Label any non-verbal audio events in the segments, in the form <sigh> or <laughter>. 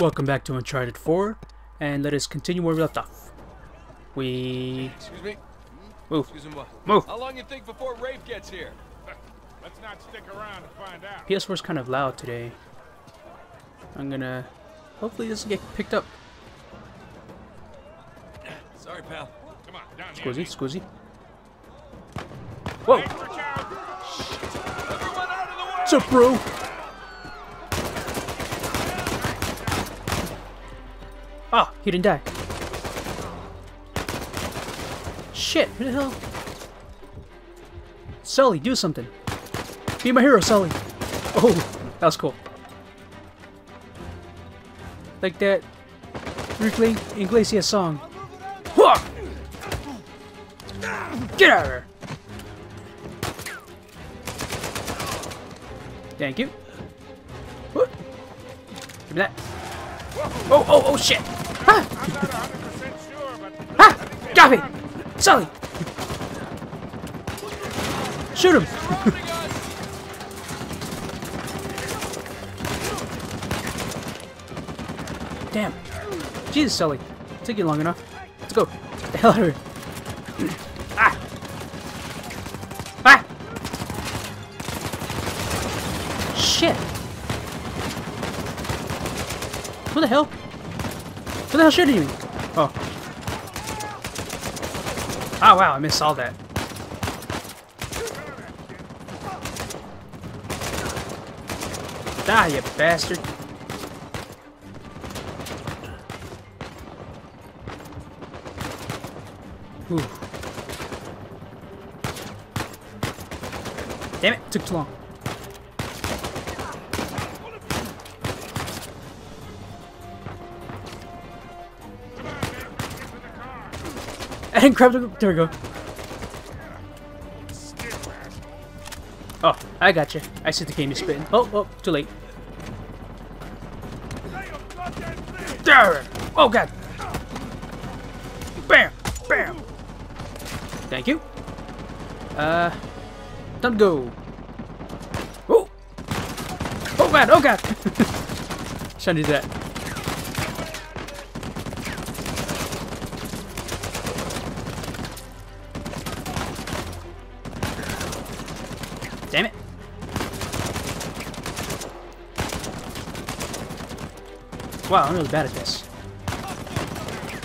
Welcome back to Uncharted 4, and let us continue where we left off. We... Excuse me. Move. Excuse me. Move. How long you think before Rafe gets here? <laughs> Let's not stick around to find out. PS4's kind of loud today. I'm gonna... Hopefully this will get picked up. Sorry, pal. Come on, down Squizzy, squizzy. Whoa. Whoa! Everyone out of the way! What's up, bro? Ah, he didn't die. Shit, who the hell? Sully, do something. Be my hero, Sully. Oh, that was cool. Like that Enrique Iglesias song. Get out of here! Thank you. Give me that. Oh, oh, oh, shit! Ah! I'm not 100% sure, but! Got me! Sully! Shoot him! Damn. Jesus, Sully. Took you long enough. Let's go. Get the hell out of here. Ah! Ah! Shit! Who the hell? The hell shooting me? Oh. Oh wow, I missed all that. Die, you bastard. Ooh. Damn it, took too long. <laughs> And grab the. There we go. Oh, I got you. I see the game you're spitting. Oh, oh, too late. There! Oh god! Bam! Bam! Thank you. Uh, don't go. Oh! Oh god! Oh god! <laughs> Shouldn't do that. Damn it! Wow, I'm really bad at this.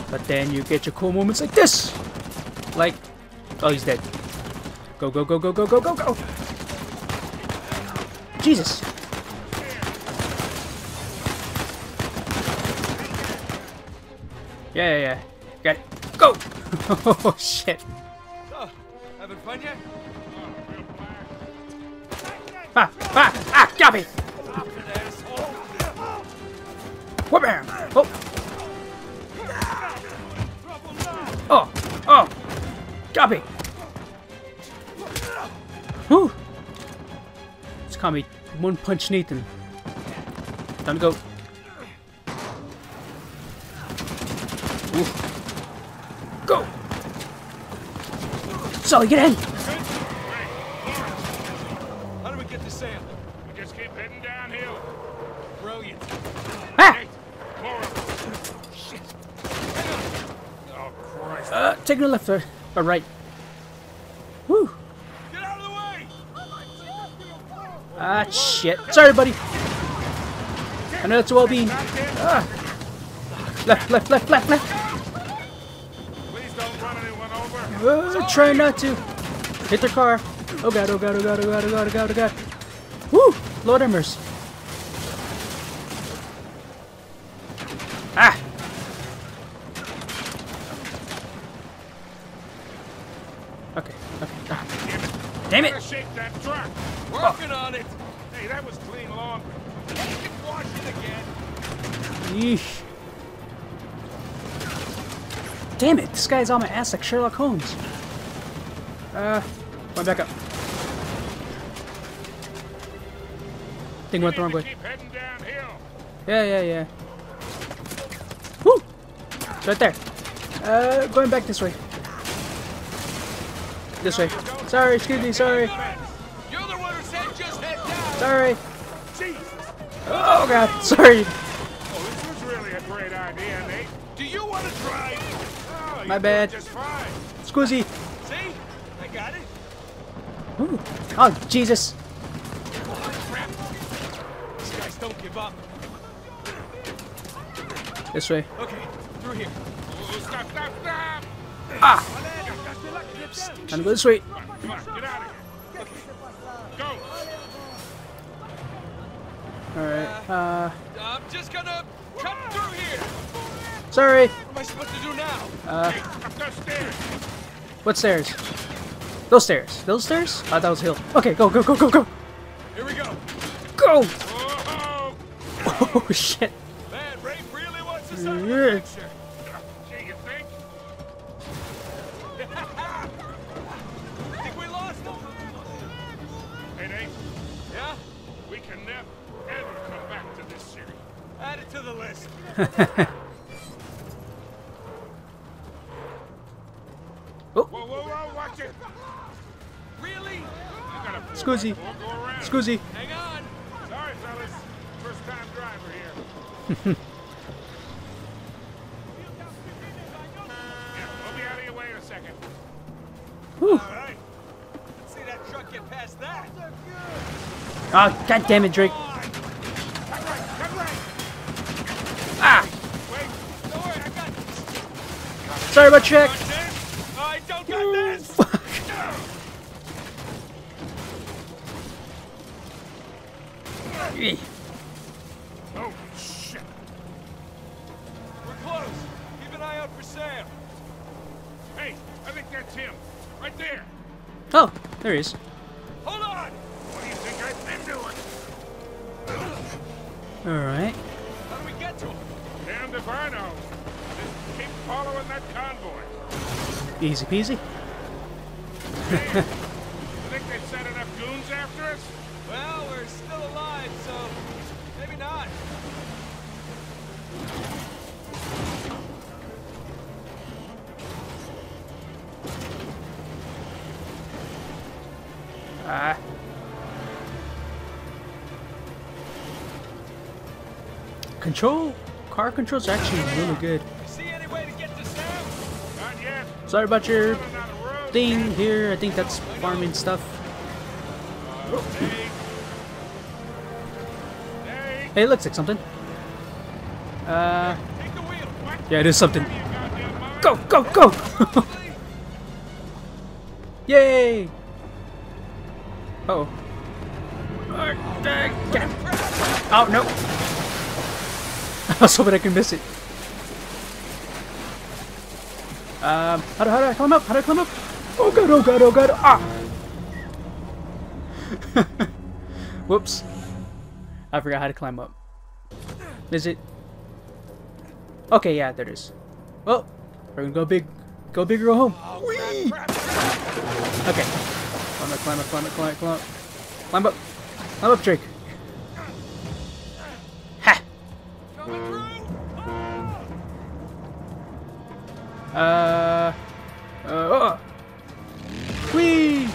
But then you get your cool moments like this! Like, oh, he's dead. Go, go, go, go, go, go, go, go! Jesus! Yeah, yeah, yeah. Got it. Go! <laughs> oh, shit. Asshole. Whoop bam! Oh! Oh! Oh! Me! Whew! Just call me One Punch Nathan. Time to go. Ooh. Go! Sully, get in! How do we get to Sam? We just keep heading downhill. Brilliant. Ah! Hey, more of them. Shit. Oh, Uh, left or, or right. Whew. Get out of the way! Ah, shit. Sorry, buddy. I know it's well being. Ah. Left, left, left, left, left. Please don't run anyone over. Uh, try not to. Hit their car. Oh god, oh god, oh god, oh god, oh god, oh god, oh god. Woo! Lord have mercy. Ah! Okay, okay. Ah. Damn Gotta it! shake that truck. Working on it! Hey, that was clean laundry. You can wash it again! Yeesh. Damn it, this guy's on my ass like Sherlock Holmes. Uh, went back up. Thing went the wrong way. Keep heading downhill. Yeah, yeah, yeah. Woo! It's right there. Uh, going back this way. This way. Sorry, excuse me, sorry. You're the one who said just head down! Sorry. Oh god, sorry. Oh, this is great idea, Nate. Do you want to drive? My bad. Squizzy. See? I got it. Ooh. Oh, Jesus. These guys don't give up. This way. Okay, through here. Oh, stop, stop, stop! Ah! Time to go this way. Come on, come on, get out of here. Go! Alright. Uh, I'm just gonna cut through here. Sorry. What am I supposed to do now? Uh, Hey, stairs. what stairs? Those stairs. Those stairs? I thought that was a hill. Okay, go, go, go, go, go. Here we go. Go! Whoa! <laughs> Oh, shit. Man, Ray really wants out of Yeah. the picture. Gee, you think? <laughs> Think we lost him? Hey, Nate, Yeah? we can never, ever come back to this city. Add it to the list. <laughs> Whoa, whoa, whoa, watch it! Really? You Scoozy. We'll go around. Scoozy. Hang on. Sorry, fellas. First time driver here. <laughs> yeah, we'll be out of your way in a second. Whew. All right. See that truck get past that. Oh, god damn it, Drake. Come on. Cut right, right! Ah! Wait, Don't worry, I got Sorry about Shrek. got this. I don't got this. Eh. oh, shit. We're close. Keep an eye out for Sam. Hey, I think that's him. Right there. Oh, there he is. Hold on. What do you think I've been doing? Alright. How do we get to him? Damned if I know. Just keep following that convoy. Easy peasy. Control, car controls actually really good. Sorry about your thing here. I think that's farming stuff. Hey, it looks like something. Uh, yeah, it is something. Go, go, go! <laughs> Yay! Uh oh. Oh, no. Was hoping I could miss it. Um, how do, how do I climb up? How do I climb up? Oh god, oh god, oh god, ah! <laughs> Whoops. I forgot how to climb up. Is it? Okay, yeah, there it is. Well, we're gonna go big, go big or go home. Crap. Okay. Climb up, climb up, climb up, climb up, climb up. Climb up. Climb up, Drake. Uh. Uh. Oh. Whee!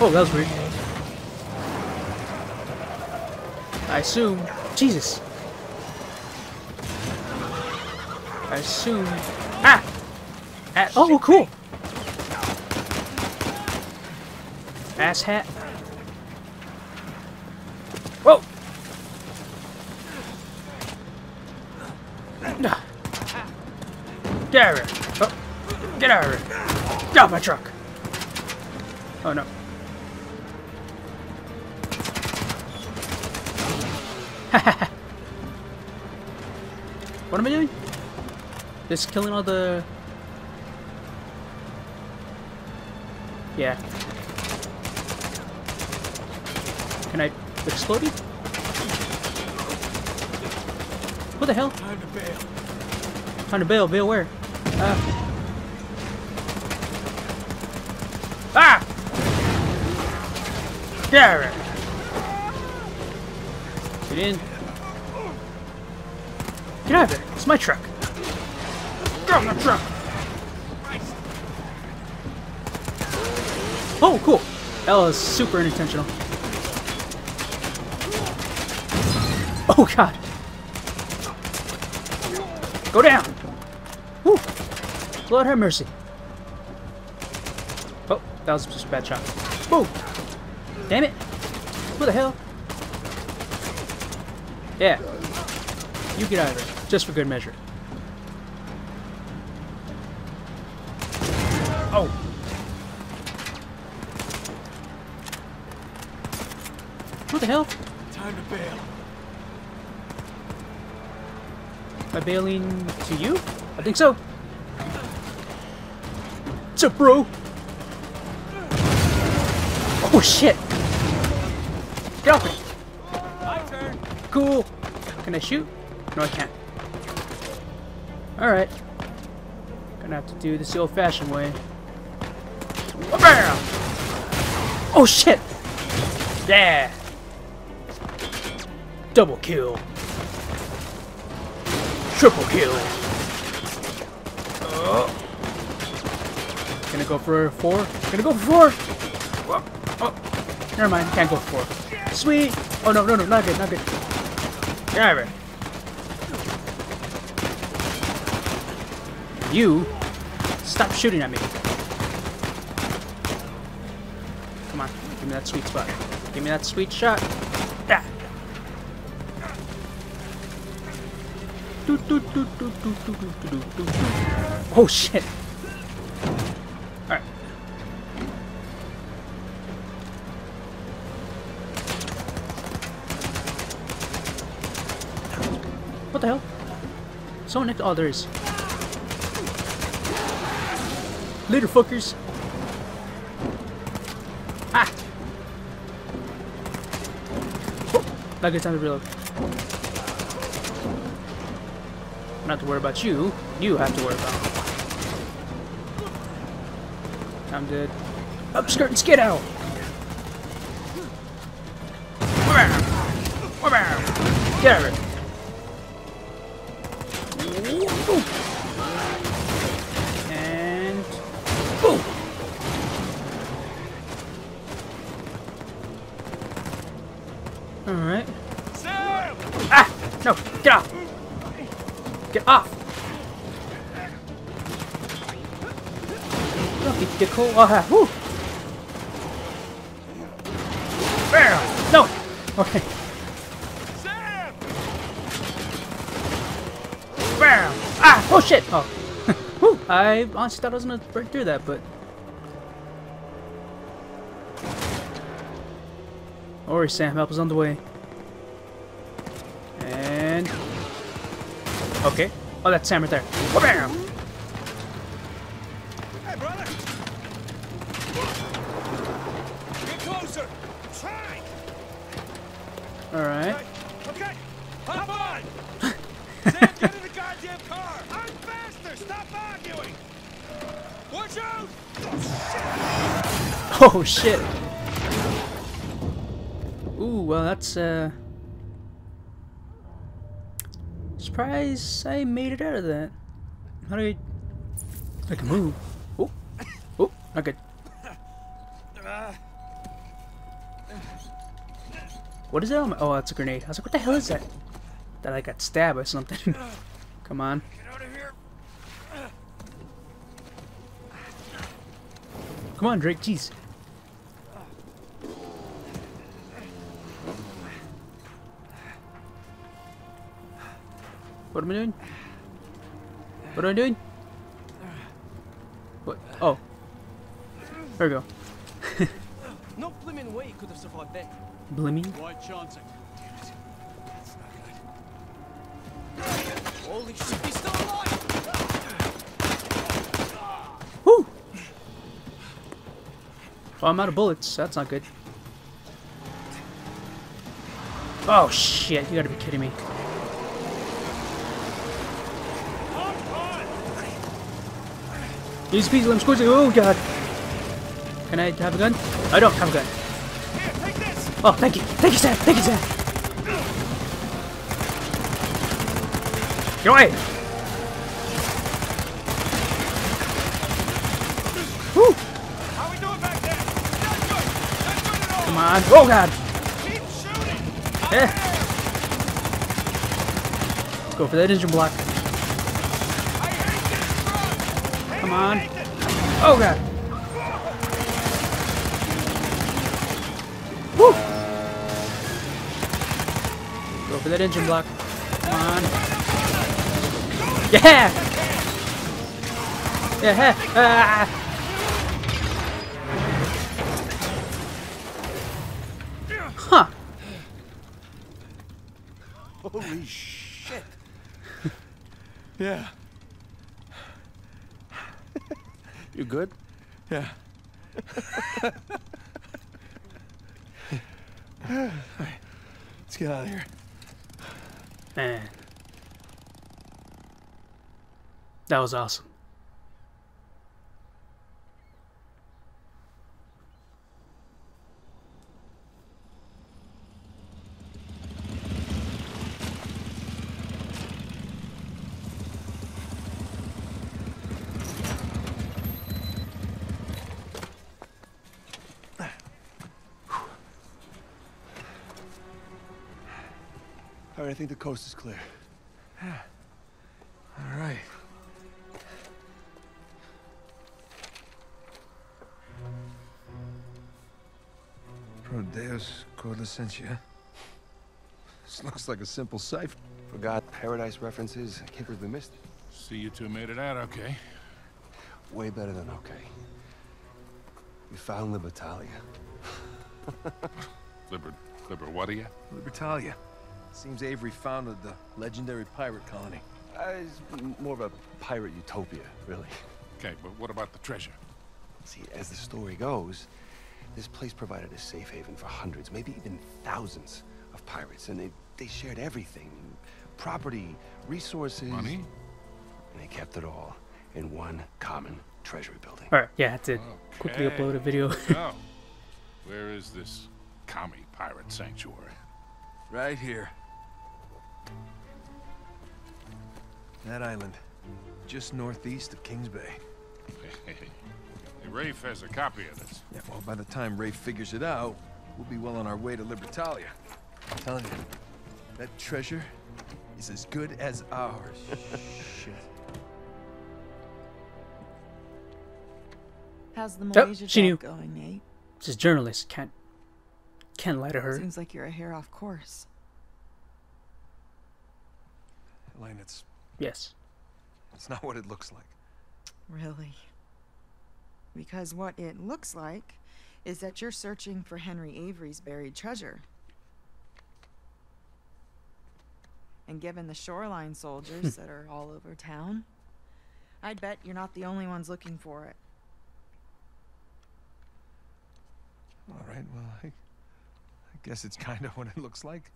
Oh, that was weird. I assume. Jesus. I assume. Ah! ah oh, cool! Ass hat. Whoa! Get out of here! Oh, get out of here! Get off my truck! Oh no. <laughs> what am I doing? Just killing all the... Yeah. Can I explode it? What the hell? Time to bail. Time to bail. Bail where? Uh. Ah! Get out of here. Get in. Get out of there. It's my truck. Get off my truck. Oh, cool. That was super unintentional. Oh, God. Go down! Woo! Lord have mercy. Oh, that was just a bad shot. Woo! Damn it! Who the hell? Yeah. You get out of there, just for good measure. Oh! What the hell? Time to bail. Am bailing to you? I think so. What's up, bro? Oh shit! Get off me! My turn. Cool. Can I shoot? No, I can't. Alright. Gonna have to do this the old-fashioned way. Bam! Oh shit! Yeah! Double kill. Triple kill. Oh. Gonna go for four. Gonna go for four. Oh, oh. Never mind. Can't go for four. Sweet. Oh no no no not good not good. Get it. You stop shooting at me. Come on, give me that sweet spot. Give me that sweet shot. Oh shit. What the hell? Someone next. Oh, there is. Later, fuckers. Ah. Oh, not good time to reload. Not to worry about you. You have to worry about. Time to upskirt and skid out. Get out of Dickle. Ah! Woo! Bam! No! Okay. Sam! Bam! Ah! Oh shit! Oh. Woo! <laughs> I honestly thought I was gonna break through that, but. <laughs> Don't worry, Sam. Help is on the way. And. Okay. Oh, that's Sam right there. Bam! Alright. Okay, hop on! <laughs> Sam, get in the goddamn car! I'm faster! Stop arguing! Watch out! Oh shit! Ooh, well that's uh. Surprise! I made it out of that. How do I? I can move. Oh, oh, not good. <laughs> What is that? Oh, that's a grenade. I was like, what the hell is that? That I got stabbed or something. <laughs> Come on. Come on, Drake. Jeez. What am I doing? What am I doing? What? Oh. There we go. No blimmin' way you could have survived that. Blimmy? Why chancing? Holy shit, he's still alive! Woo! Oh, I'm out of bullets. That's not good. Oh shit! You gotta be kidding me. Easy peasy, lemon squeezy. Oh god. Can I have a gun? I don't have a gun. Oh, thank you. Thank you, Sam. Thank you, Sam. Get away! Woo! How we doing back there? Not good! Not good at all! Come on. Oh god. Keep shooting! Eh. Let's go for that engine block. Come on. Oh god. For that engine block. Come on. Yeah! Yeah! Ah! Huh. Holy shit. <laughs> yeah. <laughs> You good? Yeah. <laughs> Let's get out of here. Man. That was awesome. Think the coast is clear. Yeah. All right. Prodeus Cordescentia. This looks like a simple cipher. Forgot paradise references. I can't believe we missed it. See you two made it out okay. Way better than okay. We found Libertalia. <laughs> Liber, Liber, what are you? Libertalia. Seems Avery founded the legendary pirate colony. Uh, it's more of a pirate utopia, really. Okay, but what about the treasure? See, as the story goes, this place provided a safe haven for hundreds, maybe even thousands of pirates, and they, they shared everything. Property, resources. Money? And they kept it all in one common treasury building. Alright, yeah, I had to quickly upload a video. So, where is this commie pirate sanctuary? Right here. That island, just northeast of Kings Bay. Hey, Rafe has a copy of this. Yeah, well, by the time Ray figures it out, we'll be well on our way to Libertalia. I'm telling you, that treasure is as good as ours. <laughs> Shit. How's the Yep, Malaysia she job knew. going, Nate? This is journalist. Can't can't lie to her. Seems like you're a hair off course. Elena, it's, Yes. it's not what it looks like. Really? Because what it looks like is that you're searching for Henry Avery's buried treasure. And given the shoreline soldiers <laughs> that are all over town, I'd bet you're not the only ones looking for it. All right, well, I, I guess it's <laughs> kind of what it looks like.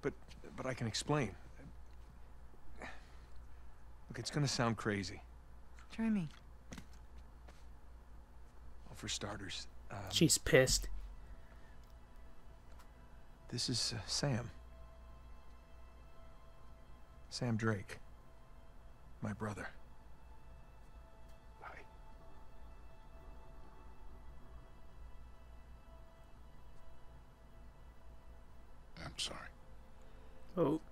But, but I can explain. Look, it's gonna sound crazy. Try me. Well, for starters, um, She's pissed. this is uh, Sam. Sam Drake. My brother. Hi. I'm sorry. Oh, I, I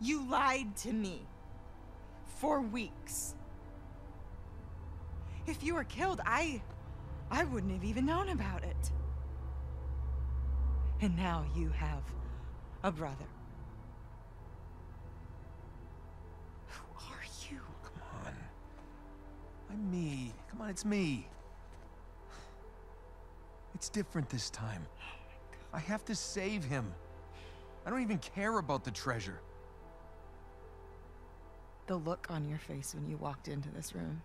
You lied to me for weeks. If you were killed, I I wouldn't have even known about it. And now you have a brother. Who are you? Come on, I'm me. Come on, it's me. It's different this time. Oh I have to save him. I don't even care about the treasure. The look on your face when you walked into this room.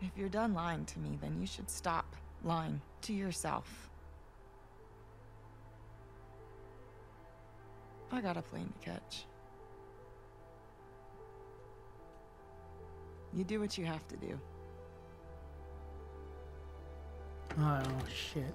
If you're done lying to me, then you should stop lying to yourself. I got a plane to catch. You do what you have to do. Oh shit.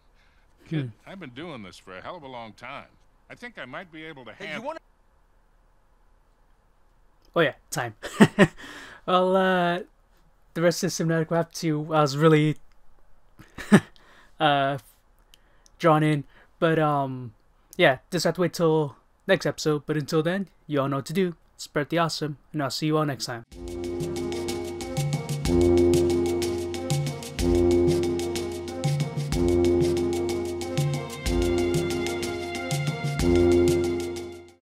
Kid, I've been doing this for a hell of a long time. I think I might be able to Hey, you handle. want to... Oh yeah, time. <laughs> well, uh, the rest of the cinematic wrap too. I was really <laughs> uh drawn in, but um, yeah, just have to wait till next episode. But until then, you all know what to do. Spread the awesome, and I'll see you all next time.